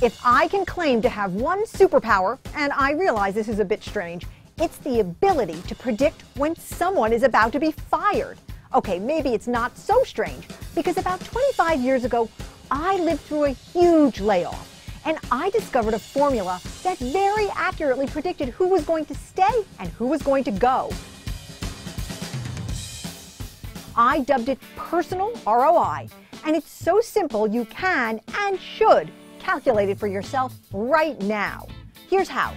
If I can claim to have one superpower, and I realize this is a bit strange, it's the ability to predict when someone is about to be fired. Okay, maybe it's not so strange, because about 25 years ago, I lived through a huge layoff, and I discovered a formula that very accurately predicted who was going to stay and who was going to go. I dubbed it personal ROI, and it's so simple you can and should calculate it for yourself right now. Here's how.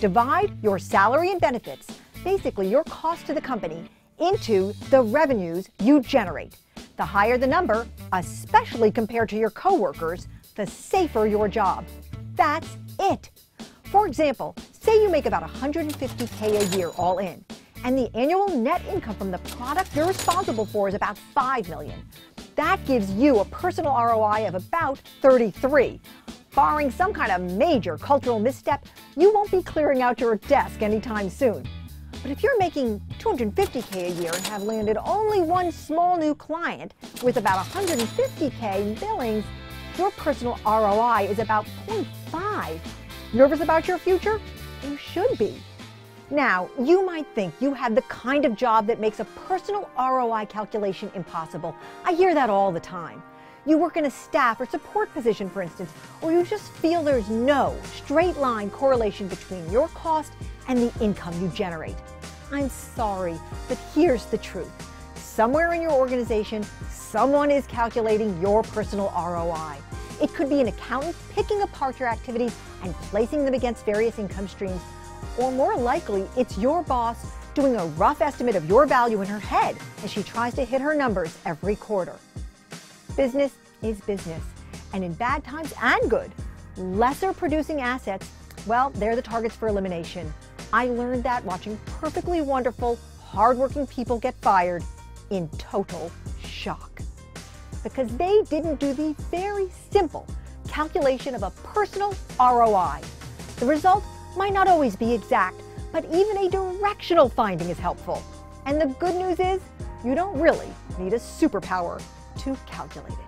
Divide your salary and benefits, basically your cost to the company, into the revenues you generate. The higher the number, especially compared to your coworkers, the safer your job. That's it. For example, say you make about 150K a year all in, and the annual net income from the product you're responsible for is about 5 million. That gives you a personal ROI of about 33. Barring some kind of major cultural misstep, you won't be clearing out your desk anytime soon. But if you're making 250K a year and have landed only one small new client with about 150K in billings, your personal ROI is about 0.5. Nervous about your future? You should be. Now, you might think you have the kind of job that makes a personal ROI calculation impossible. I hear that all the time. You work in a staff or support position, for instance, or you just feel there's no straight line correlation between your cost and the income you generate. I'm sorry, but here's the truth. Somewhere in your organization, someone is calculating your personal ROI. It could be an accountant picking apart your activities and placing them against various income streams or more likely, it's your boss doing a rough estimate of your value in her head as she tries to hit her numbers every quarter. Business is business, and in bad times and good, lesser producing assets, well, they're the targets for elimination. I learned that watching perfectly wonderful, hardworking people get fired in total shock. Because they didn't do the very simple calculation of a personal ROI. The result might not always be exact, but even a directional finding is helpful. And the good news is, you don't really need a superpower to calculate it.